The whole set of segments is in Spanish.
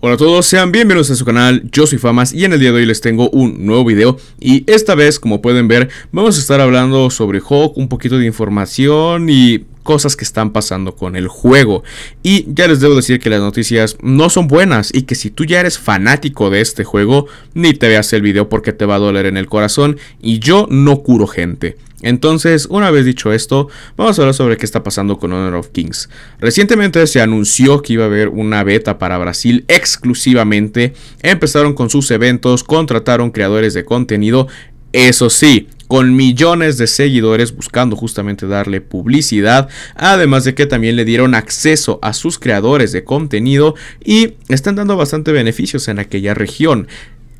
Hola a todos, sean bienvenidos a su canal, yo soy Famas y en el día de hoy les tengo un nuevo video y esta vez como pueden ver vamos a estar hablando sobre Hawk, un poquito de información y cosas que están pasando con el juego y ya les debo decir que las noticias no son buenas y que si tú ya eres fanático de este juego ni te veas el video porque te va a doler en el corazón y yo no curo gente. Entonces, una vez dicho esto, vamos a hablar sobre qué está pasando con Honor of Kings. Recientemente se anunció que iba a haber una beta para Brasil exclusivamente. Empezaron con sus eventos, contrataron creadores de contenido. Eso sí, con millones de seguidores buscando justamente darle publicidad, además de que también le dieron acceso a sus creadores de contenido y están dando bastante beneficios en aquella región.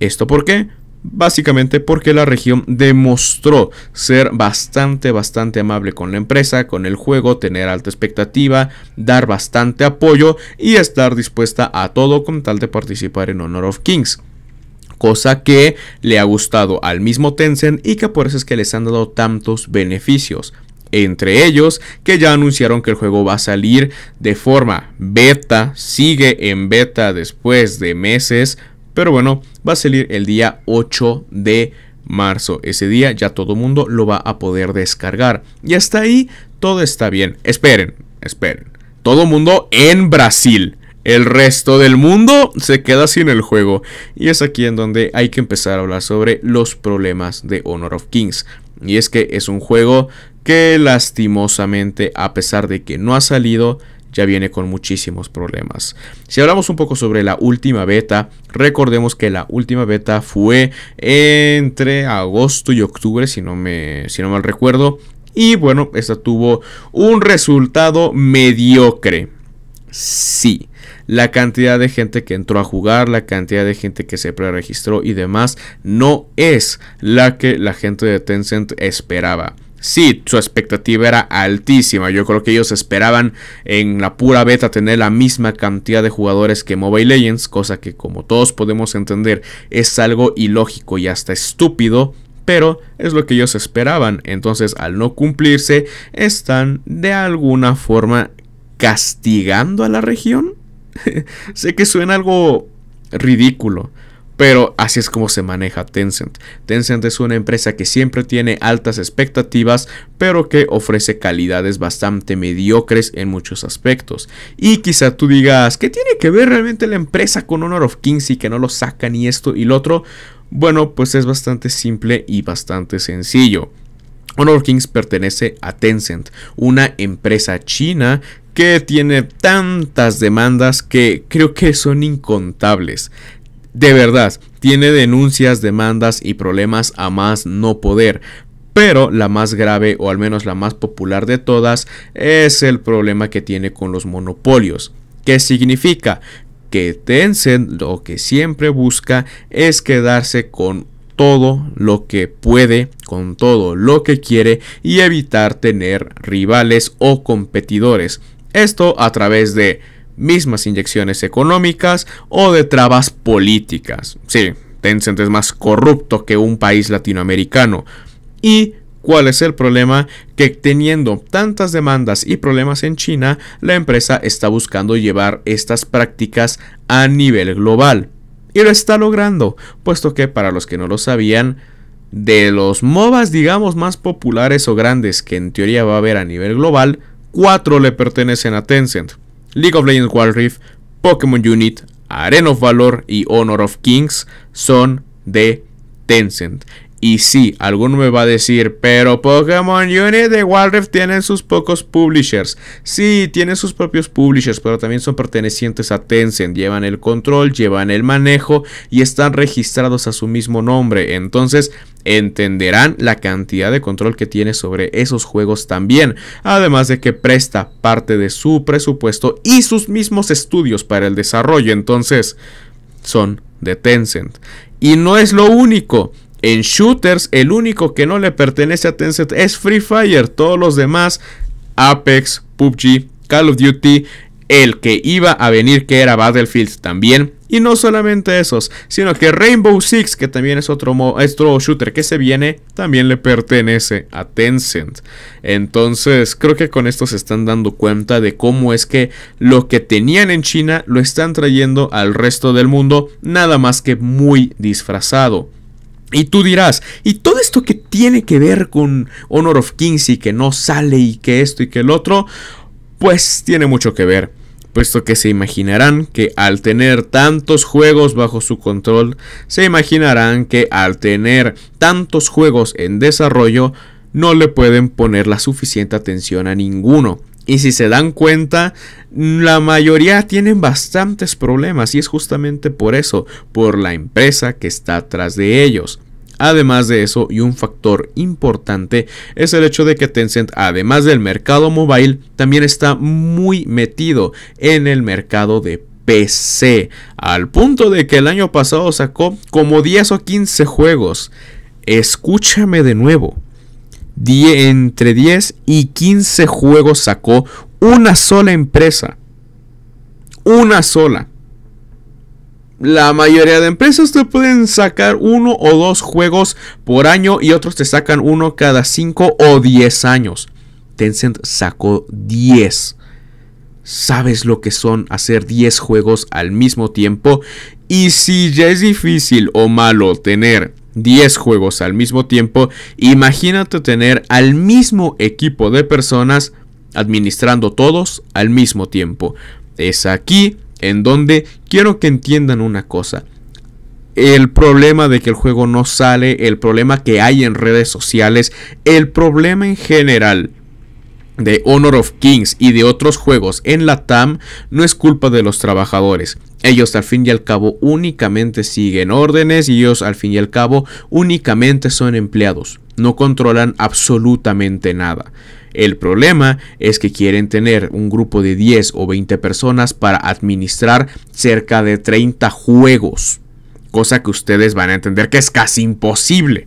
¿Esto por qué? Básicamente porque la región demostró ser bastante, bastante amable con la empresa, con el juego, tener alta expectativa, dar bastante apoyo y estar dispuesta a todo con tal de participar en Honor of Kings. Cosa que le ha gustado al mismo Tencent y que por eso es que les han dado tantos beneficios. Entre ellos que ya anunciaron que el juego va a salir de forma beta, sigue en beta después de meses, pero bueno, va a salir el día 8 de marzo. Ese día ya todo el mundo lo va a poder descargar. Y hasta ahí todo está bien. Esperen, esperen. Todo mundo en Brasil. El resto del mundo se queda sin el juego. Y es aquí en donde hay que empezar a hablar sobre los problemas de Honor of Kings. Y es que es un juego que lastimosamente, a pesar de que no ha salido, ya viene con muchísimos problemas. Si hablamos un poco sobre la última beta, recordemos que la última beta fue entre agosto y octubre, si no, me, si no mal recuerdo. Y bueno, esta tuvo un resultado mediocre. Sí, la cantidad de gente que entró a jugar, la cantidad de gente que se preregistró y demás no es la que la gente de Tencent esperaba. Sí, su expectativa era altísima. Yo creo que ellos esperaban en la pura beta tener la misma cantidad de jugadores que Mobile Legends, cosa que como todos podemos entender es algo ilógico y hasta estúpido, pero es lo que ellos esperaban. Entonces, al no cumplirse, están de alguna forma castigando a la región. sé que suena algo ridículo, pero así es como se maneja Tencent. Tencent es una empresa que siempre tiene altas expectativas, pero que ofrece calidades bastante mediocres en muchos aspectos. Y quizá tú digas, ¿qué tiene que ver realmente la empresa con Honor of Kings y que no lo sacan y esto y lo otro? Bueno, pues es bastante simple y bastante sencillo. Honor Kings pertenece a Tencent, una empresa china que tiene tantas demandas que creo que son incontables. De verdad, tiene denuncias, demandas y problemas a más no poder. Pero la más grave, o al menos la más popular de todas, es el problema que tiene con los monopolios. ¿Qué significa? Que Tencent lo que siempre busca es quedarse con todo lo que puede, con todo lo que quiere y evitar tener rivales o competidores. Esto a través de mismas inyecciones económicas o de trabas políticas. Sí, Tencent es más corrupto que un país latinoamericano. ¿Y cuál es el problema? Que teniendo tantas demandas y problemas en China, la empresa está buscando llevar estas prácticas a nivel global. Y lo está logrando, puesto que para los que no lo sabían, de los MOBAs digamos más populares o grandes que en teoría va a haber a nivel global, cuatro le pertenecen a Tencent. League of Legends Wild Rift, Pokémon Unit, Arena of Valor y Honor of Kings son de Tencent. Y sí, alguno me va a decir, pero Pokémon Unit de Wild tienen sus pocos publishers. Sí, tienen sus propios publishers, pero también son pertenecientes a Tencent. Llevan el control, llevan el manejo y están registrados a su mismo nombre. Entonces, entenderán la cantidad de control que tiene sobre esos juegos también. Además de que presta parte de su presupuesto y sus mismos estudios para el desarrollo. Entonces, son de Tencent. Y no es lo único. En shooters, el único que no le pertenece a Tencent es Free Fire. Todos los demás, Apex, PUBG, Call of Duty, el que iba a venir que era Battlefield también. Y no solamente esos, sino que Rainbow Six, que también es otro, otro shooter que se viene, también le pertenece a Tencent. Entonces, creo que con esto se están dando cuenta de cómo es que lo que tenían en China lo están trayendo al resto del mundo, nada más que muy disfrazado. Y tú dirás, ¿y todo esto que tiene que ver con Honor of Kings y que no sale y que esto y que el otro? Pues tiene mucho que ver puesto que se imaginarán que al tener tantos juegos bajo su control, se imaginarán que al tener tantos juegos en desarrollo, no le pueden poner la suficiente atención a ninguno. Y si se dan cuenta, la mayoría tienen bastantes problemas y es justamente por eso, por la empresa que está atrás de ellos. Además de eso, y un factor importante, es el hecho de que Tencent, además del mercado mobile, también está muy metido en el mercado de PC, al punto de que el año pasado sacó como 10 o 15 juegos. Escúchame de nuevo. Entre 10 y 15 juegos sacó una sola empresa. Una sola. La mayoría de empresas te pueden sacar uno o dos juegos por año y otros te sacan uno cada cinco o diez años. Tencent sacó 10. ¿Sabes lo que son hacer 10 juegos al mismo tiempo? Y si ya es difícil o malo tener 10 juegos al mismo tiempo, imagínate tener al mismo equipo de personas administrando todos al mismo tiempo. Es aquí en donde quiero que entiendan una cosa. El problema de que el juego no sale, el problema que hay en redes sociales, el problema en general de Honor of Kings y de otros juegos en la TAM no es culpa de los trabajadores. Ellos al fin y al cabo únicamente siguen órdenes y ellos al fin y al cabo únicamente son empleados. No controlan absolutamente nada. El problema es que quieren tener un grupo de 10 o 20 personas para administrar cerca de 30 juegos. Cosa que ustedes van a entender que es casi imposible.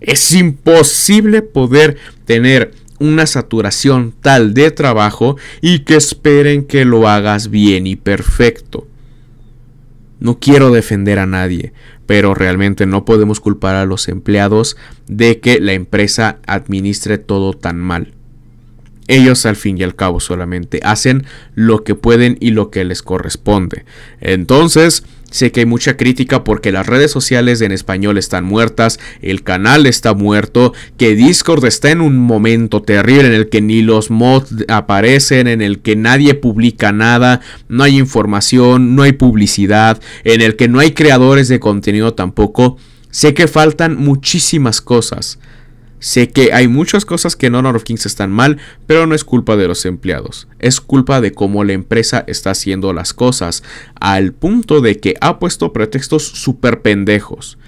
Es imposible poder tener una saturación tal de trabajo y que esperen que lo hagas bien y perfecto. No quiero defender a nadie, pero realmente no podemos culpar a los empleados de que la empresa administre todo tan mal. Ellos al fin y al cabo solamente hacen lo que pueden y lo que les corresponde. Entonces, sé que hay mucha crítica porque las redes sociales en español están muertas, el canal está muerto, que Discord está en un momento terrible en el que ni los mods aparecen, en el que nadie publica nada, no hay información, no hay publicidad, en el que no hay creadores de contenido tampoco. Sé que faltan muchísimas cosas. Sé que hay muchas cosas que en Honor of Kings están mal, pero no es culpa de los empleados. Es culpa de cómo la empresa está haciendo las cosas, al punto de que ha puesto pretextos súper pendejos.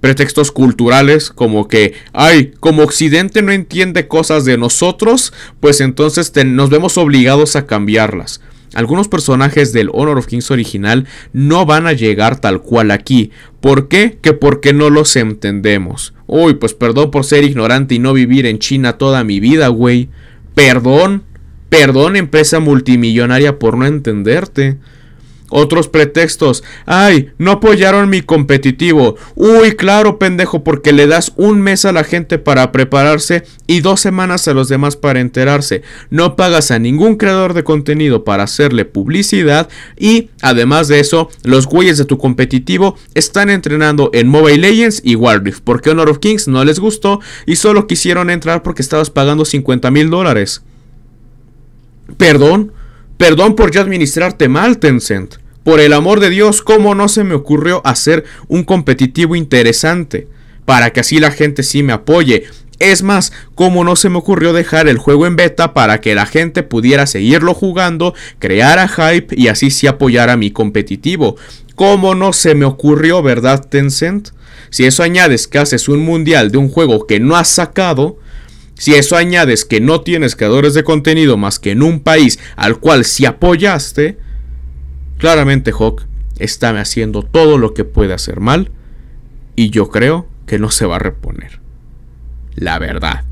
Pretextos culturales como que, ay, como Occidente no entiende cosas de nosotros, pues entonces nos vemos obligados a cambiarlas. Algunos personajes del Honor of Kings original no van a llegar tal cual aquí. ¿Por qué? Que porque no los entendemos. Uy, pues perdón por ser ignorante y no vivir en China toda mi vida, güey. Perdón. Perdón, empresa multimillonaria, por no entenderte. Otros pretextos. Ay, no apoyaron mi competitivo. Uy, claro, pendejo, porque le das un mes a la gente para prepararse y dos semanas a los demás para enterarse. No pagas a ningún creador de contenido para hacerle publicidad y, además de eso, los güeyes de tu competitivo están entrenando en Mobile Legends y Warriors porque Honor of Kings no les gustó y solo quisieron entrar porque estabas pagando 50 mil dólares. Perdón. Perdón por yo administrarte mal, Tencent. Por el amor de Dios, ¿cómo no se me ocurrió hacer un competitivo interesante? Para que así la gente sí me apoye. Es más, ¿cómo no se me ocurrió dejar el juego en beta para que la gente pudiera seguirlo jugando, creara hype y así sí apoyara mi competitivo? ¿Cómo no se me ocurrió, verdad, Tencent? Si eso añades que haces un mundial de un juego que no has sacado, si eso añades que no tienes creadores de contenido más que en un país al cual sí apoyaste, claramente Hawk está haciendo todo lo que puede hacer mal y yo creo que no se va a reponer. La verdad.